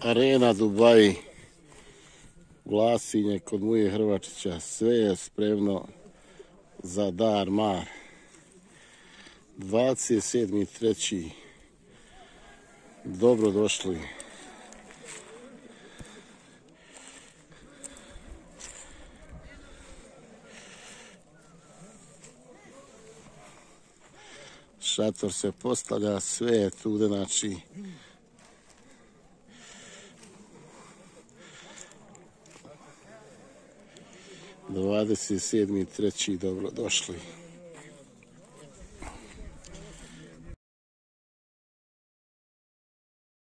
Arena Dubaji. Vlasinje kod Muje Hrvačića. Sve je spremno za dar mar. 27.3. Dobro došli. Šator se postavlja, sve je tu, znači 27.3. dobro došli.